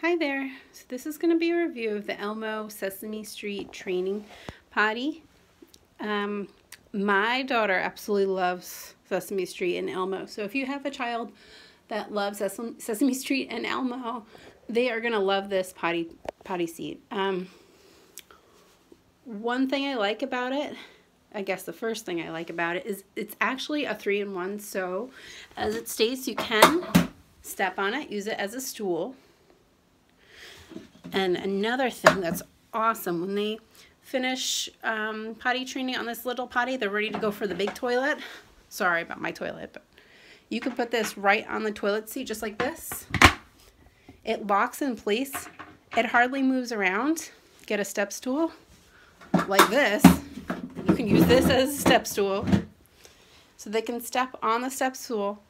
Hi there. So this is going to be a review of the Elmo Sesame Street Training Potty. Um, my daughter absolutely loves Sesame Street and Elmo. So if you have a child that loves Sesame Street and Elmo, they are going to love this potty potty seat. Um, one thing I like about it, I guess the first thing I like about it is it's actually a three-in-one. So as it states, you can step on it, use it as a stool and another thing that's awesome, when they finish um, potty training on this little potty, they're ready to go for the big toilet. Sorry about my toilet, but you can put this right on the toilet seat just like this. It locks in place. It hardly moves around. Get a step stool like this. You can use this as a step stool. So they can step on the step stool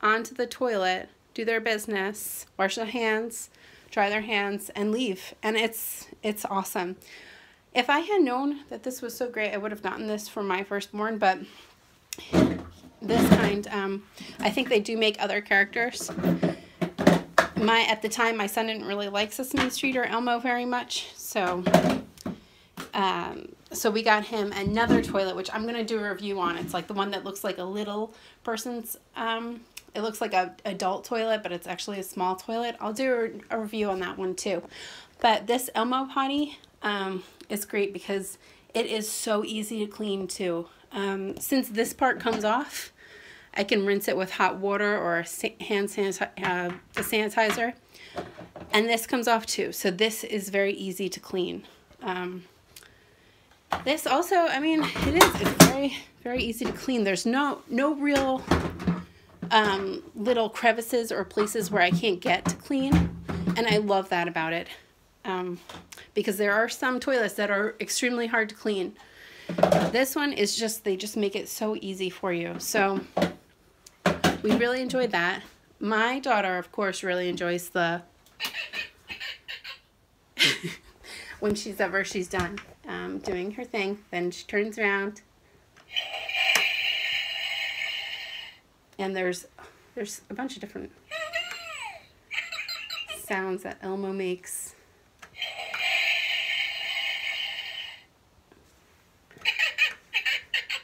onto the toilet, do their business, wash their hands, dry their hands, and leave. And it's it's awesome. If I had known that this was so great, I would have gotten this for my firstborn, but this kind, um, I think they do make other characters. My At the time, my son didn't really like Sesame Street or Elmo very much, so um, so we got him another toilet, which I'm to do a review on. It's like the one that looks like a little person's um, it looks like a adult toilet, but it's actually a small toilet. I'll do a, review on that one too. But this Elmo potty um, is great because it is so easy to clean too. Um, since this part comes off, I can rinse it with hot water or hand sanitizer, uh, sanitizer. And this comes off too. So this is very easy to clean. Um, this also, I mean, it is very, very easy to clean. There's no, no real um, little crevices or places where I can't get to clean. And I love that about it. Um, because there are some toilets that are extremely hard to clean. This one is just, they just make it so easy for you. So we really enjoyed that. My daughter, of course, really enjoys the, when she's ever she's done um, doing her thing, then she turns around and there's there's a bunch of different sounds that Elmo makes.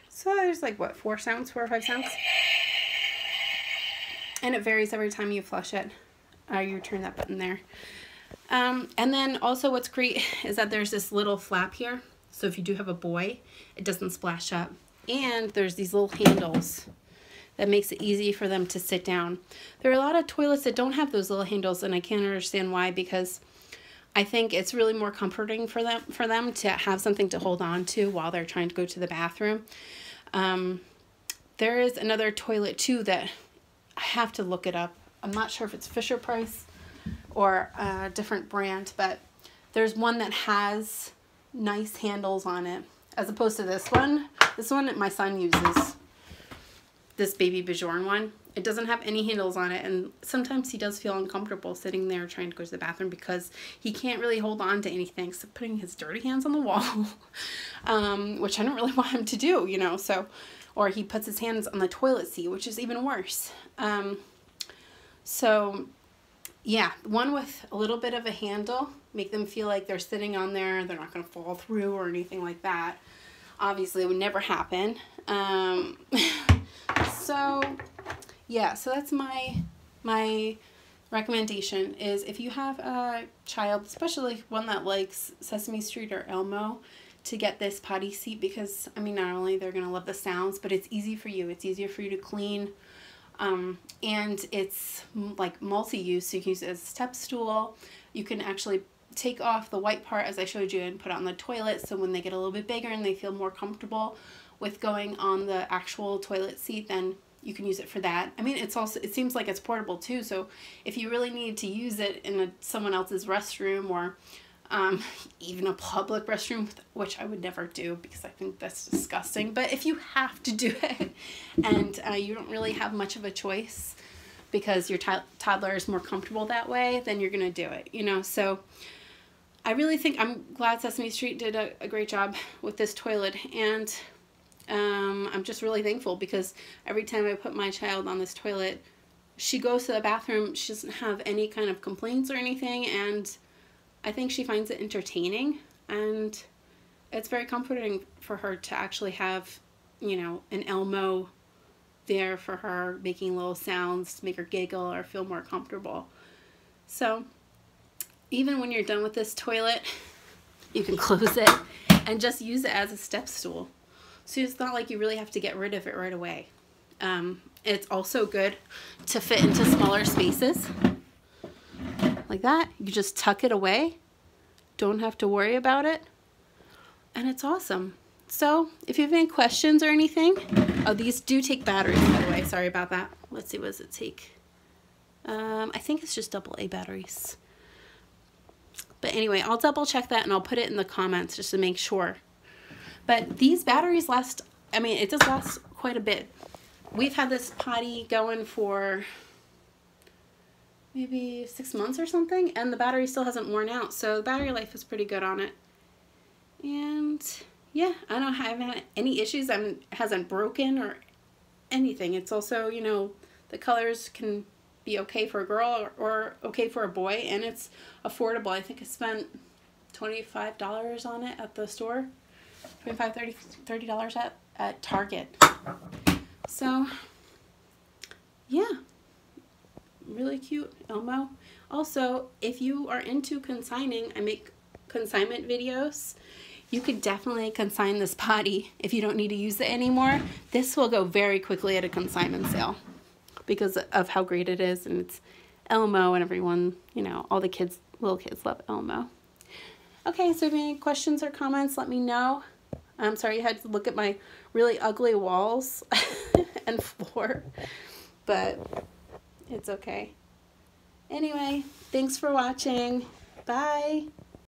So there's like what four sounds, four or five sounds, and it varies every time you flush it. Uh, you turn that button there. Um, and then also what's great is that there's this little flap here. So if you do have a boy, it doesn't splash up. And there's these little handles that makes it easy for them to sit down. There are a lot of toilets that don't have those little handles and I can't understand why because I think it's really more comforting for them for them to have something to hold on to while they're trying to go to the bathroom. Um, there is another toilet too that I have to look it up. I'm not sure if it's Fisher Price or a different brand, but there's one that has nice handles on it as opposed to this one. This one that my son uses this baby Bjorn one. It doesn't have any handles on it and sometimes he does feel uncomfortable sitting there trying to go to the bathroom because he can't really hold on to anything except putting his dirty hands on the wall, um, which I don't really want him to do, you know, so, or he puts his hands on the toilet seat, which is even worse. Um, so yeah, one with a little bit of a handle, make them feel like they're sitting on there, they're not going to fall through or anything like that. Obviously, it would never happen. Um, so yeah, so that's my my recommendation is if you have a child, especially one that likes Sesame Street or Elmo, to get this potty seat because, I mean, not only they're to love the sounds, but it's easy for you. It's easier for you to clean. Um, and it's like multi-use, so you can use it as a step stool. You can actually take off the white part as I showed you and put it on the toilet so when they get a little bit bigger and they feel more comfortable with going on the actual toilet seat, then you can use it for that. I mean, it's also, it seems like it's portable too, so if you really need to use it in a, someone else's restroom or um, even a public restroom, which I would never do because I think that's disgusting, but if you have to do it and uh, you don't really have much of a choice because your toddler is more comfortable that way, then you're going to do it, you know, so I really think I'm glad Sesame Street did a, a great job with this toilet and um, I'm just really thankful because every time I put my child on this toilet, she goes to the bathroom, she doesn't have any kind of complaints or anything, and I think she finds it entertaining and it's very comforting for her to actually have, you know, an Elmo there for her making little sounds to make her giggle or feel more comfortable. So even when you're done with this toilet, you can close it and just use it as a step stool. So it's not like you really have to get rid of it right away. Um, it's also good to fit into smaller spaces like that. You just tuck it away. Don't have to worry about it. And it's awesome. So if you have any questions or anything, oh, these do take batteries, by the way. Sorry about that. Let's see, what does it take? Um, I think it's just double A batteries. But anyway, I'll double check that and I'll put it in the comments just to make sure. But these batteries last, I mean, it does last quite a bit. We've had this potty going for maybe six months or something, and the battery still hasn't worn out. So the battery life is pretty good on it. And yeah, I don't have any issues. I hasn't broken or anything. It's also, you know, the colors can be okay for a girl or, or okay for a boy, and it's affordable. I think I spent $25 on it at the store. 25 30 $30 at, at Target. So, yeah, really cute Elmo. Also, if you are into consigning, I make consignment videos. You could definitely consign this potty if you don't need to use it anymore. This will go very quickly at a consignment sale because of how great it is and it's Elmo and everyone, you know, all the kids, little kids love Elmo. Okay, so if you have any questions or comments, let me know. I'm sorry you had to look at my really ugly walls and floor, but it's okay. Anyway, thanks for watching. Bye.